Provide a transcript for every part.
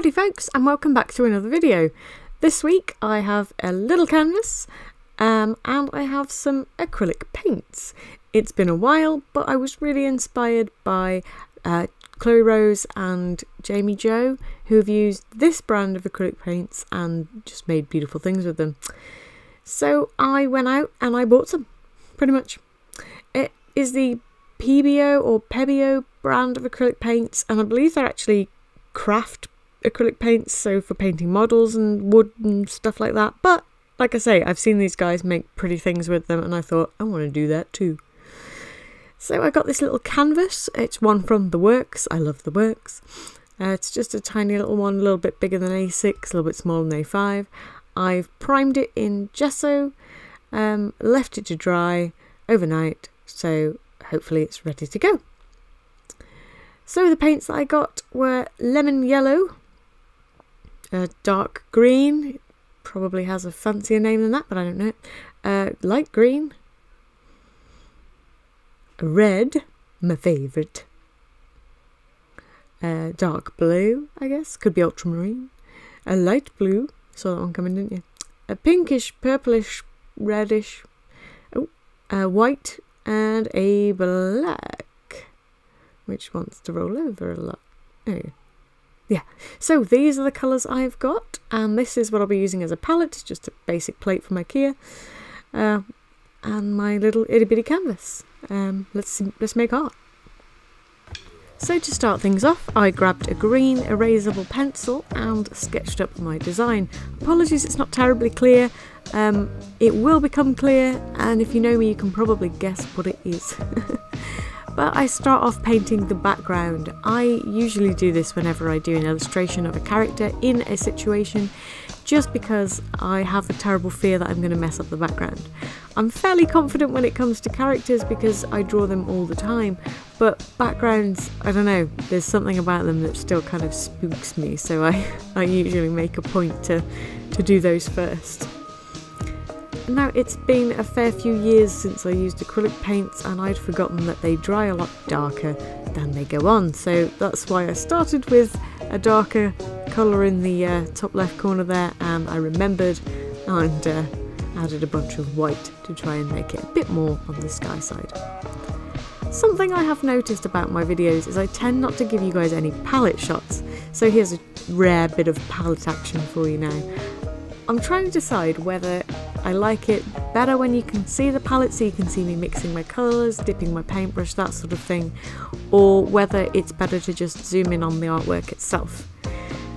Howdy folks and welcome back to another video. This week I have a little canvas um, and I have some acrylic paints. It's been a while but I was really inspired by uh, Chloe Rose and Jamie Joe who have used this brand of acrylic paints and just made beautiful things with them. So I went out and I bought some, pretty much. It is the PBO or Pebeo brand of acrylic paints and I believe they're actually craft acrylic paints, so for painting models and wood and stuff like that. But like I say, I've seen these guys make pretty things with them, and I thought I want to do that too. So I got this little canvas. It's one from The Works. I love The Works. Uh, it's just a tiny little one, a little bit bigger than A6, a little bit smaller than A5. I've primed it in gesso, um, left it to dry overnight, so hopefully it's ready to go. So the paints that I got were lemon yellow, uh, dark green, probably has a fancier name than that, but I don't know. Uh, light green, a red, my favourite. Uh, dark blue, I guess, could be ultramarine. A light blue, saw that one coming, didn't you? A pinkish, purplish, reddish. Oh, a white and a black, which wants to roll over a lot. Oh, yeah, so these are the colours I've got, and this is what I'll be using as a palette, just a basic plate from IKEA, uh, and my little itty bitty canvas. Um, let's let's make art. So to start things off, I grabbed a green erasable pencil and sketched up my design. Apologies, it's not terribly clear. Um, it will become clear, and if you know me, you can probably guess what it is. But I start off painting the background. I usually do this whenever I do an illustration of a character in a situation just because I have a terrible fear that I'm going to mess up the background. I'm fairly confident when it comes to characters because I draw them all the time, but backgrounds, I don't know, there's something about them that still kind of spooks me, so I, I usually make a point to, to do those first. Now, it's been a fair few years since I used acrylic paints, and I'd forgotten that they dry a lot darker than they go on, so that's why I started with a darker colour in the uh, top left corner there, and I remembered and uh, added a bunch of white to try and make it a bit more on the sky side. Something I have noticed about my videos is I tend not to give you guys any palette shots, so here's a rare bit of palette action for you now. I'm trying to decide whether I like it better when you can see the palette so you can see me mixing my colours, dipping my paintbrush, that sort of thing, or whether it's better to just zoom in on the artwork itself.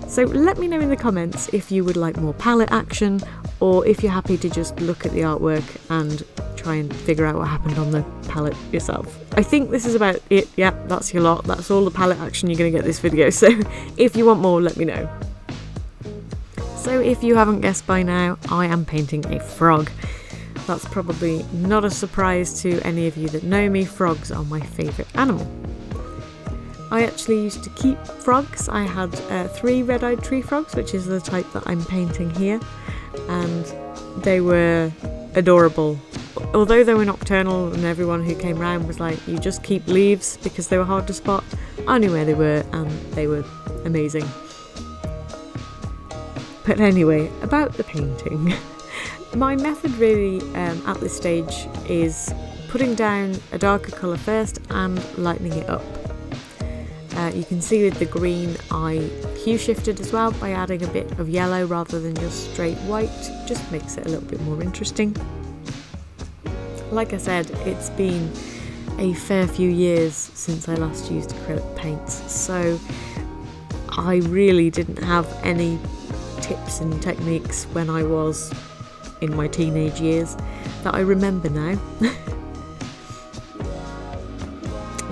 So let me know in the comments if you would like more palette action or if you're happy to just look at the artwork and try and figure out what happened on the palette yourself. I think this is about it. Yeah, that's your lot. That's all the palette action you're going to get this video. So if you want more, let me know. So if you haven't guessed by now, I am painting a frog. That's probably not a surprise to any of you that know me, frogs are my favourite animal. I actually used to keep frogs. I had uh, three red-eyed tree frogs, which is the type that I'm painting here, and they were adorable. Although they were nocturnal and everyone who came round was like, you just keep leaves because they were hard to spot, I knew where they were and they were amazing. But anyway, about the painting. My method really um, at this stage is putting down a darker colour first and lightening it up. Uh, you can see with the green I hue shifted as well by adding a bit of yellow rather than just straight white, just makes it a little bit more interesting. Like I said, it's been a fair few years since I last used acrylic paints, so I really didn't have any tips and techniques when I was in my teenage years that I remember now.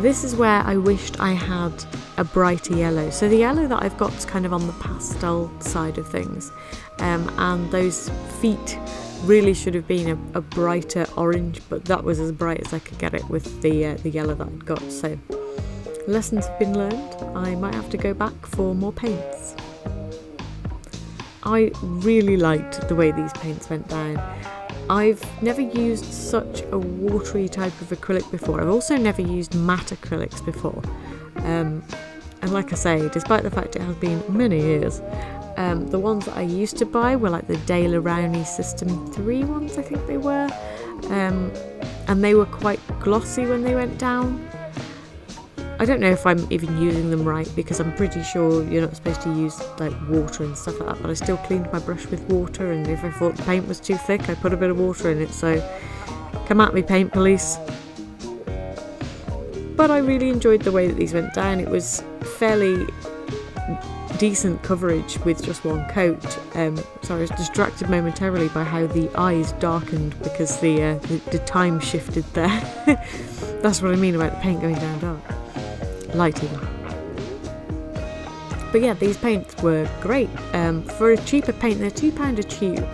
this is where I wished I had a brighter yellow. So the yellow that I've got is kind of on the pastel side of things. Um, and those feet really should have been a, a, brighter orange, but that was as bright as I could get it with the, uh, the yellow that I'd got. So lessons have been learned. I might have to go back for more paints. I really liked the way these paints went down. I've never used such a watery type of acrylic before. I've also never used matte acrylics before. Um, and like I say, despite the fact it has been many years, um, the ones that I used to buy were like the Daler Rowney System 3 ones, I think they were. Um, and they were quite glossy when they went down. I don't know if I'm even using them right because I'm pretty sure you're not supposed to use like water and stuff like that, but I still cleaned my brush with water and if I thought the paint was too thick I put a bit of water in it, so come at me paint police. But I really enjoyed the way that these went down. It was fairly decent coverage with just one coat. Um, so I was distracted momentarily by how the eyes darkened because the, uh, the, the time shifted there. That's what I mean about the paint going down dark lighting. But yeah, these paints were great. Um, for a cheaper paint, they're £2 a tube.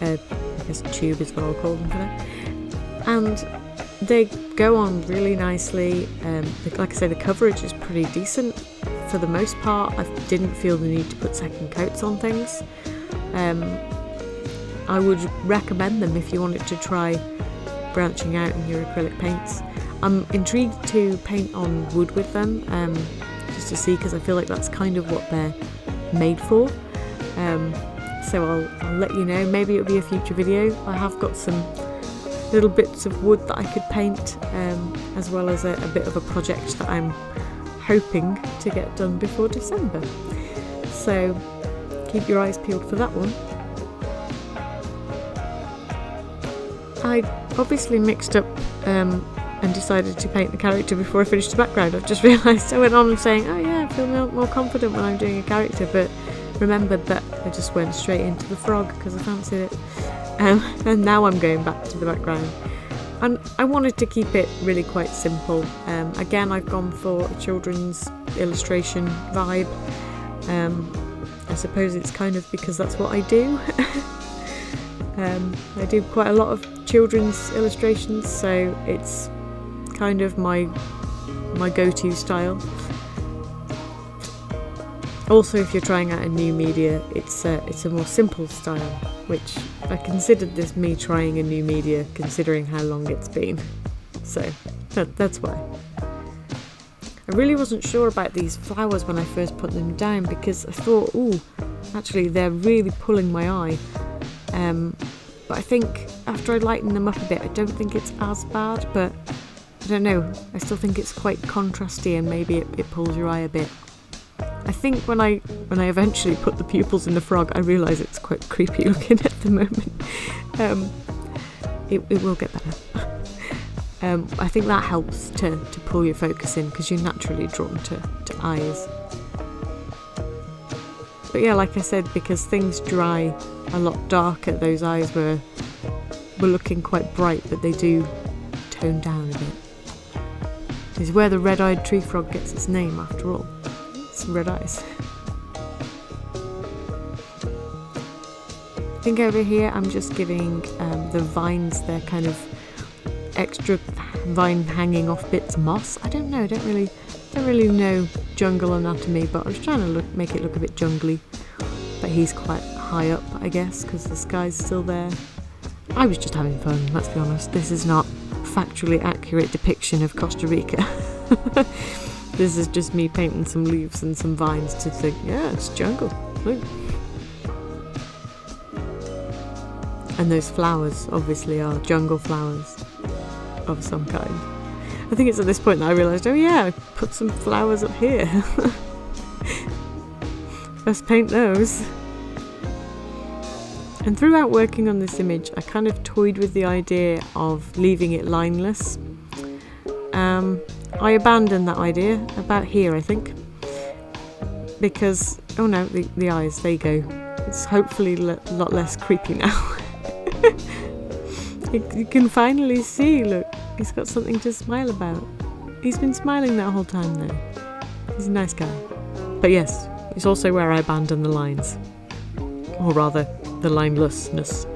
Uh, I guess tube is what I'll call them for that. And they go on really nicely. Um, like I say, the coverage is pretty decent. For the most part, I didn't feel the need to put second coats on things. Um, I would recommend them if you wanted to try branching out in your acrylic paints. I'm intrigued to paint on wood with them, um, just to see because I feel like that's kind of what they're made for. Um, so I'll, I'll let you know. Maybe it'll be a future video. I have got some little bits of wood that I could paint, um, as well as a, a bit of a project that I'm hoping to get done before December. So keep your eyes peeled for that one. I obviously mixed up um, and decided to paint the character before I finished the background. I've just realised I went on saying, oh yeah, I feel more, confident when I'm doing a character, but remembered that I just went straight into the frog because I fancied it. Um, and now I'm going back to the background. And I wanted to keep it really quite simple. Um, again, I've gone for a children's illustration vibe. Um, I suppose it's kind of because that's what I do. um, I do quite a lot of children's illustrations, so it's kind of my my go-to style. Also, if you're trying out a new media, it's a, it's a more simple style, which I considered this me trying a new media considering how long it's been. So that, that's why. I really wasn't sure about these flowers when I first put them down because I thought, oh, actually they're really pulling my eye. Um, but I think after I lighten them up a bit, I don't think it's as bad, but I don't know, I still think it's quite contrasty and maybe it, it pulls your eye a bit. I think when I when I eventually put the pupils in the frog, I realise it's quite creepy looking at the moment. Um, it, it will get better. um, I think that helps to, to pull your focus in because you're naturally drawn to, to eyes. But yeah, like I said, because things dry a lot darker, those eyes were were looking quite bright, but they do tone down a bit is where the red-eyed tree frog gets its name after all. It's red eyes. I think over here I'm just giving um, the vines their kind of extra vine hanging off bits moss. I don't know, I don't really don't really know jungle anatomy, but I was trying to look, make it look a bit jungly. But he's quite high up, I guess, because the sky's still there. I was just having fun, let's be honest. This is not factually accurate depiction of Costa Rica. this is just me painting some leaves and some vines to think, yeah, it's jungle. Look. And those flowers obviously are jungle flowers of some kind. I think it's at this point that I realised, oh yeah, I put some flowers up here. Let's paint those. And throughout working on this image, I kind of toyed with the idea of leaving it lineless. Um, I abandoned that idea about here, I think, because oh no, the, the eyes, there you go. It's hopefully a lot less creepy now. you, you can finally see, look, he's got something to smile about. He's been smiling that whole time though. He's a nice guy. But yes, it's also where I abandon the lines. Or rather, the linelessness.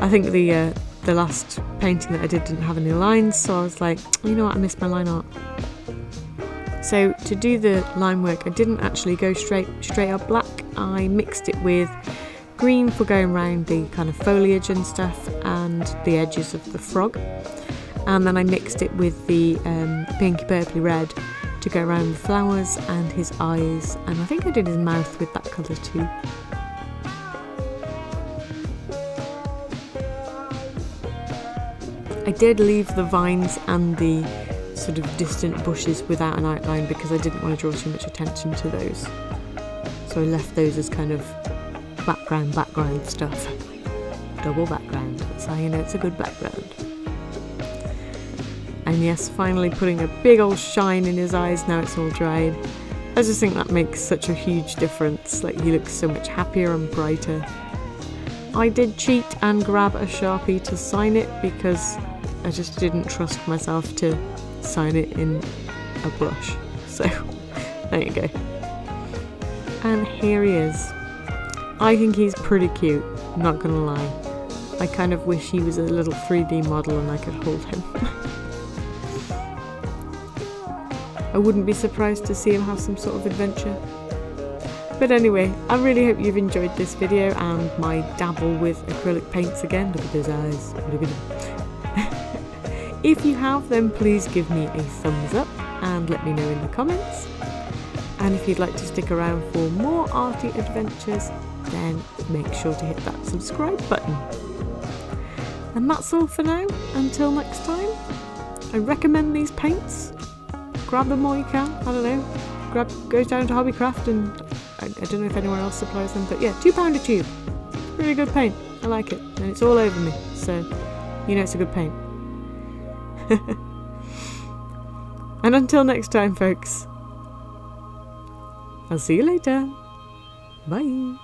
I think the uh, the last painting that I did didn't have any lines, so I was like, you know what, I missed my line art. So to do the line work, I didn't actually go straight straight up black. I mixed it with green for going around the kind of foliage and stuff and the edges of the frog. And then I mixed it with the um, pinky purpley red to go around the flowers and his eyes and I think I did his mouth with that colour too. I did leave the vines and the sort of distant bushes without an outline because I didn't want to draw too much attention to those. So I left those as kind of background, background stuff. Double background, that's how you know it's a good background. And yes, finally putting a big old shine in his eyes now it's all dried. I just think that makes such a huge difference, like he looks so much happier and brighter. I did cheat and grab a Sharpie to sign it because I just didn't trust myself to sign it in a brush. So there you go. And here he is. I think he's pretty cute, not gonna lie. I kind of wish he was a little 3D model and I could hold him. I wouldn't be surprised to see him have some sort of adventure. But anyway, I really hope you've enjoyed this video and my dabble with acrylic paints again. Look at those eyes. If you have, then please give me a thumbs up and let me know in the comments. And if you'd like to stick around for more arty adventures, then make sure to hit that subscribe button. And that's all for now. Until next time, I recommend these paints. Grab them while you can. I don't know. Grab, go down to Hobbycraft and I, I don't know if anyone else supplies them, but yeah, two pound a tube. Really good paint. I like it, and it's all over me, so you know it's a good paint. and until next time, folks, I'll see you later. Bye.